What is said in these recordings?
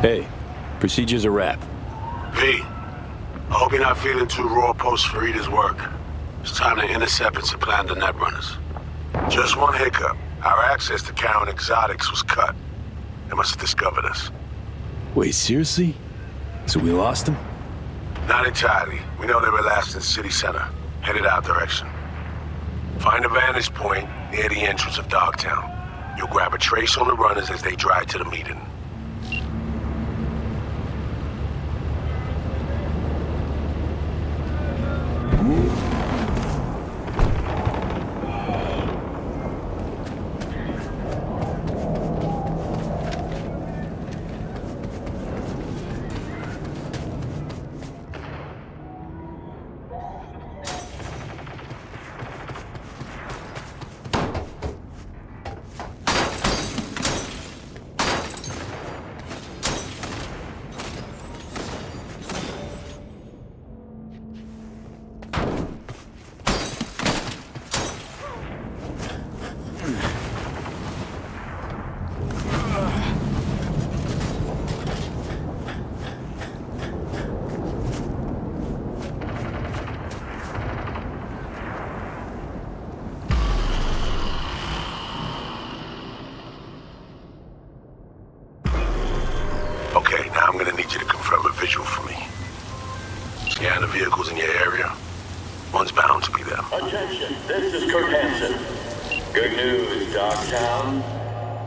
Hey, procedure's a wrap. V, I hope you're not feeling too raw post Farida's work. It's time to intercept and supplant the netrunners. Just one hiccup. Our access to Karen Exotics was cut. They must have discovered us. Wait, seriously? So we lost them? Not entirely. We know they were last in city center, headed our direction. Find a vantage point near the entrance of Dogtown. You'll grab a trace on the runners as they drive to the meeting.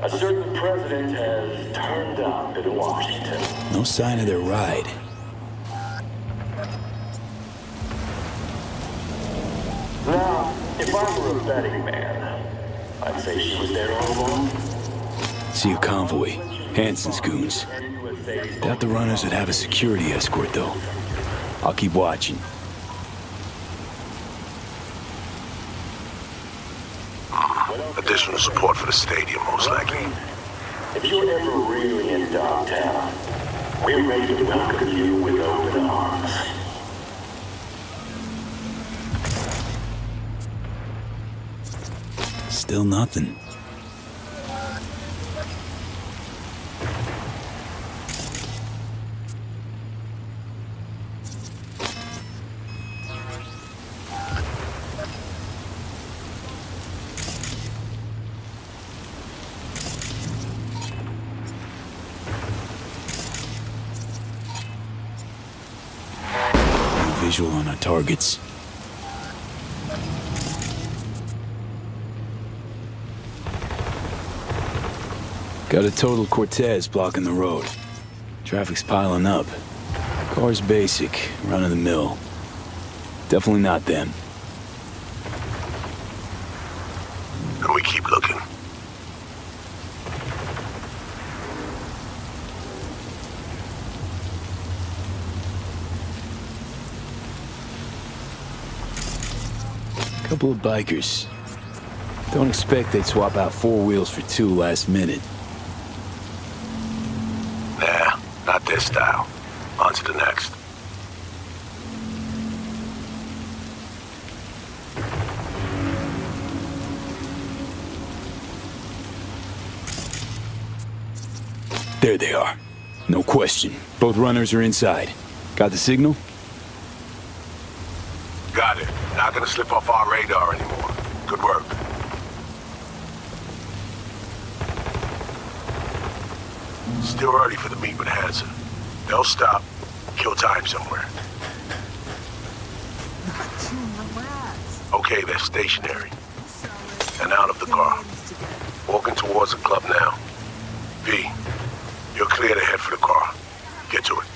A certain president has turned up in Washington. No sign of their ride. Now, if I were a betting man, I'd say she was there all along. See a convoy. Hansen's goons. Doubt the runners would have a security escort, though. I'll keep watching. Additional support for the stadium, most likely. If you're ever really in Dogtown, we're ready to welcome you with open arms. Still nothing. No visual on our targets. Got a total Cortez blocking the road. Traffic's piling up. Car's basic, run of the mill. Definitely not them. And we keep looking. Couple of bikers. Don't expect they'd swap out four wheels for two last minute. Nah, not this style. On to the next. There they are. No question. Both runners are inside. Got the signal? Got it. Gonna slip off our radar anymore. Good work. Still early for the meet with Hansen. They'll stop, kill time somewhere. Okay, they're stationary. And out of the car. Walking towards the club now. V, you're clear to head for the car. Get to it.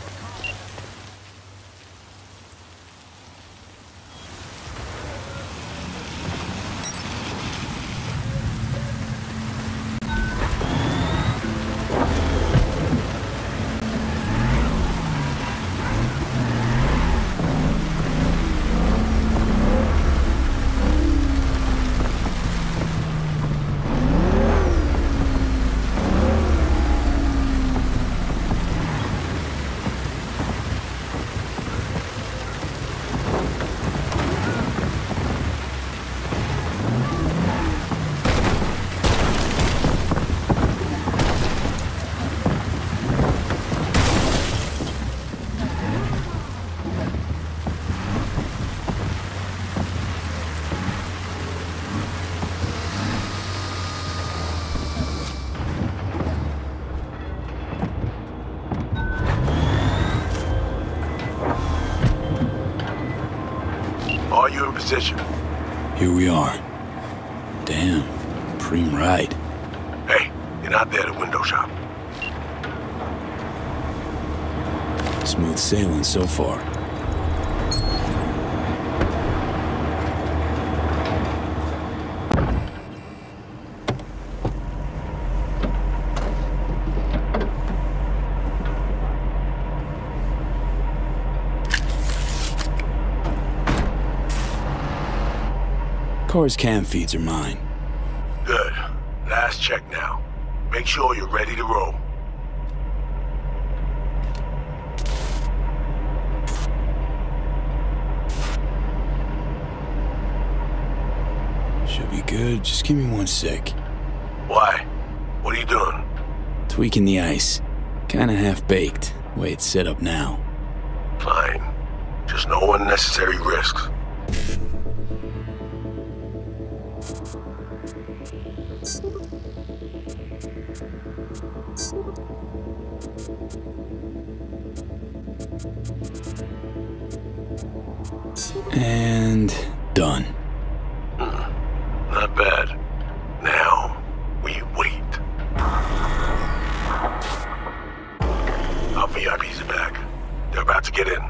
Position? Here we are. Damn, preem ride. Hey, you're not there to window shop. Smooth sailing so far. Car's cam feeds are mine. Good. Last check now. Make sure you're ready to roll. Should be good. Just give me one sec. Why? What are you doing? Tweaking the ice. Kinda half-baked, way it's set up now. Fine. Just no unnecessary risks. And... done. Not bad. Now, we wait. Our VIPs are back. They're about to get in.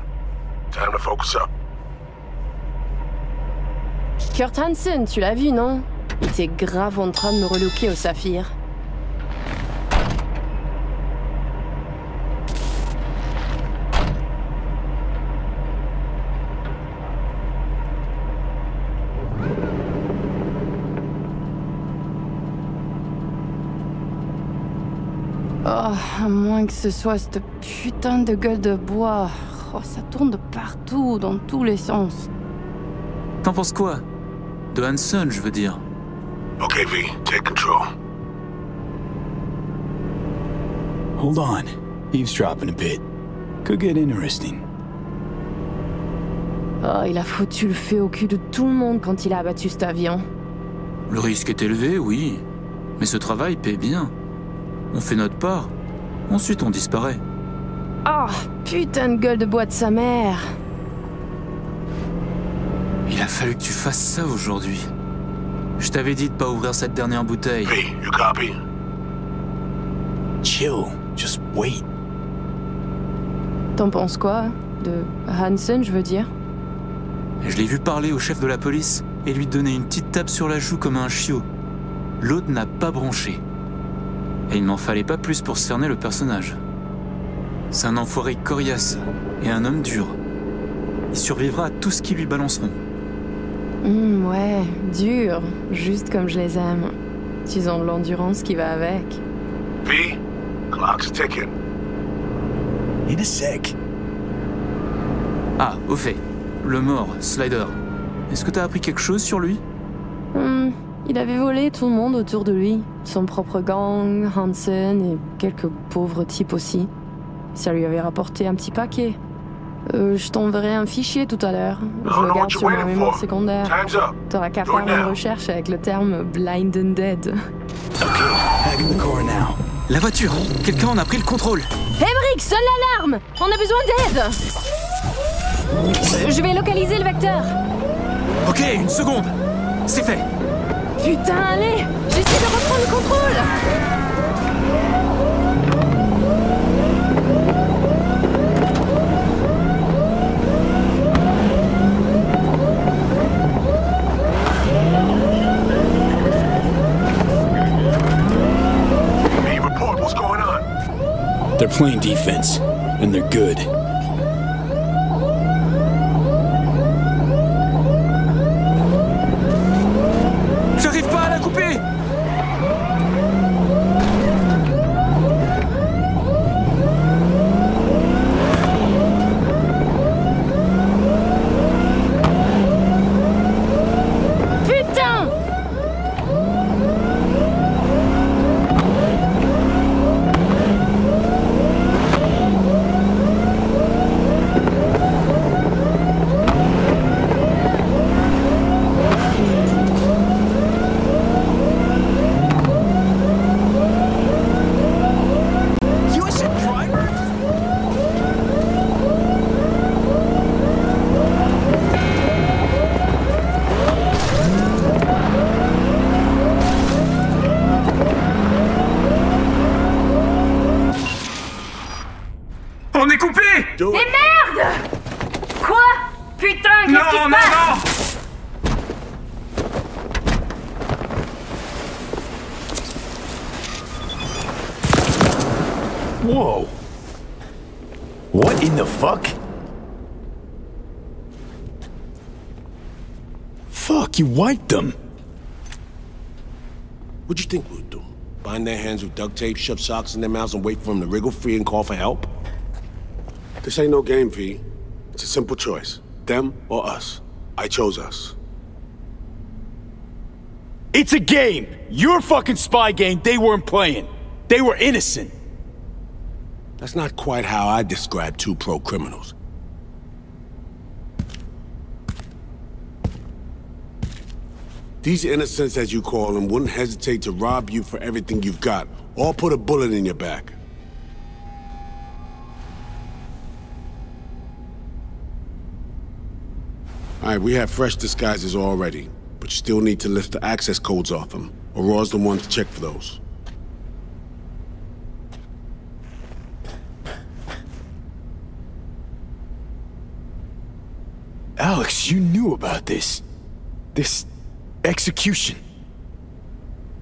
Time to focus up. Kurt Hansen, tu l'as vu, non Il était grave en train de me relooker au saphir. Oh, à moins que ce soit cette putain de gueule de bois. Oh, ça tourne de partout, dans tous les sens. T'en penses quoi De Hanson, je veux dire. Okay, V, take control. Hold on. Eavesdropping a bit. Could get interesting. Oh, il a foutu le feu au cul de tout le monde quand il a abattu cet avion. Le risque est élevé, oui. Mais ce travail paie bien. On fait notre part. Ensuite, on disparaît. Oh, putain de gueule de bois de sa mère. Il a fallu que tu fasses ça aujourd'hui. Je t'avais dit de pas ouvrir cette dernière bouteille. V, you copy? Chill. Just wait. T'en penses quoi De Hansen, je veux dire? Je l'ai vu parler au chef de la police et lui donner une petite tape sur la joue comme un chiot. L'autre n'a pas branché. Et il n'en fallait pas plus pour cerner le personnage. C'est un enfoiré coriace et un homme dur. Il survivra à tout ce qui lui balanceront. Hum, ouais, dur, juste comme je les aime. Ils ont de l'endurance qui va avec. V, clock's ticking. In a sec. Ah, au fait, le mort, Slider. Est-ce que t'as appris quelque chose sur lui? Hum, il avait volé tout le monde autour de lui. Son propre gang, Hansen et quelques pauvres types aussi. Ça lui avait rapporté un petit paquet. Euh, je t'enverrai un fichier tout à l'heure. Je I don't le know garde what sur ma mémoire secondaire. T'auras qu'à faire une recherche avec le terme blind and dead. In the now. La voiture Quelqu'un en a pris le contrôle Emmerich, sonne l'alarme On a besoin d'aide Je vais localiser le vecteur. Ok, une seconde C'est fait Putain, allez J'essaie de reprendre le contrôle V, report what's going on. They're playing defense, and they're good. No! non, No! non, non Whoa. What in the fuck? Fuck, you wiped them. What'd you think we would do? Bind their hands with duct tape, shove socks in their mouths, and wait for them to wriggle free and call for help? This ain't no game, V. It's a simple choice. Them or us. I chose us. It's a game! Your fucking spy game they weren't playing. They were innocent. That's not quite how I describe two pro-criminals. These innocents, as you call them, wouldn't hesitate to rob you for everything you've got, or put a bullet in your back. Alright, we have fresh disguises already, but you still need to lift the access codes off them. Aurore's the one to check for those. Alex, you knew about this. This execution.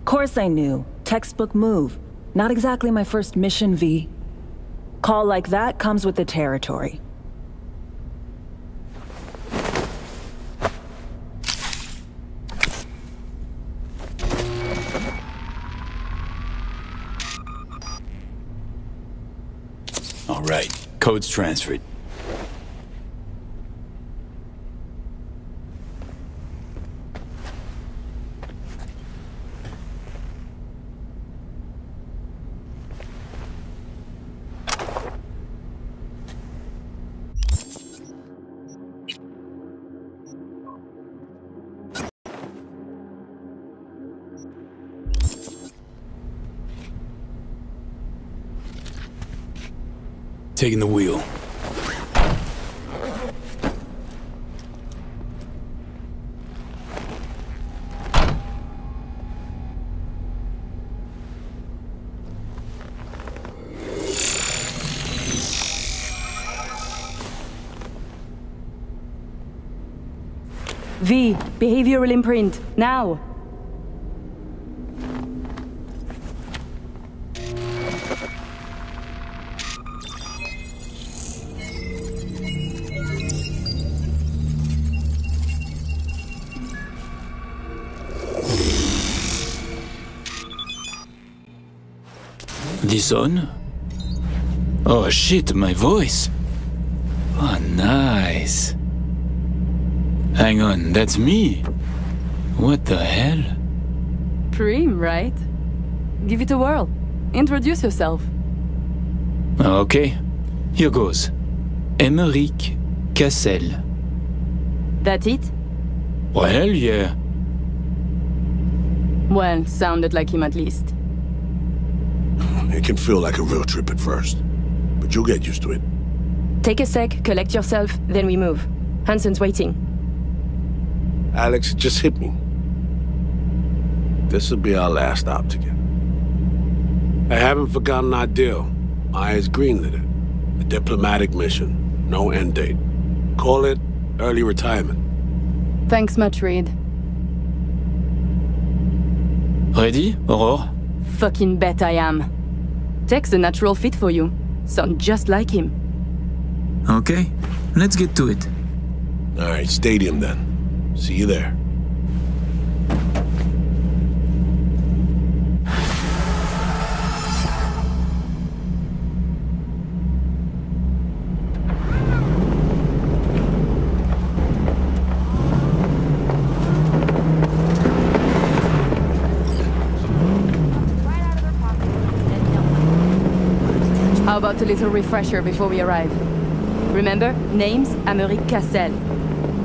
Course I knew. Textbook move. Not exactly my first mission, V. Call like that comes with the territory. Right, code's transferred. Taking the wheel. V, behavioral imprint, now! This on? Oh shit, my voice. Oh, nice. Hang on, that's me. What the hell? Prim, right? Give it a whirl. Introduce yourself. Okay, here goes. Emeric Cassel. That it? Oh, well, yeah. Well, sounded like him at least. It can feel like a real trip at first, but you'll get used to it. Take a sec, collect yourself, then we move. Hansen's waiting. Alex, it just hit me. This'll be our last stop together. I haven't forgotten our deal. Myers greenlit it. A diplomatic mission. No end date. Call it early retirement. Thanks much, Reed. Ready, Aurore? Fucking bet I am. Tech's a natural fit for you. Sound just like him. Okay, let's get to it. All right, stadium then. See you there. A little refresher before we arrive? Remember, name's Emeric Cassel.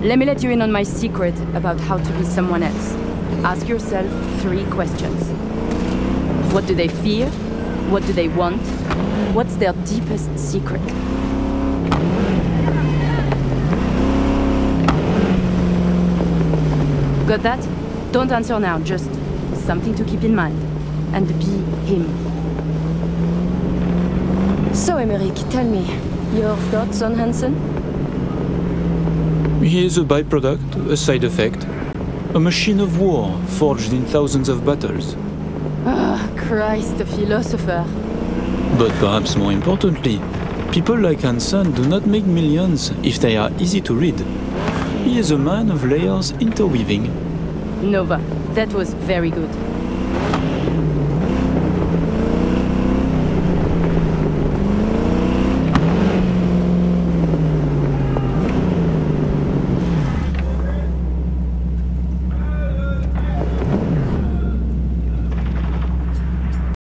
Let me let you in on my secret about how to be someone else. Ask yourself three questions. What do they fear? What do they want? What's their deepest secret? Got that? Don't answer now, just something to keep in mind. And be him. So, Emeric, tell me, your thoughts on Hansen? He is a byproduct, a side effect. A machine of war forged in thousands of battles. Ah, Christ, a philosopher. But perhaps more importantly, people like Hansen do not make millions if they are easy to read. He is a man of layers interweaving. Nova, that was very good.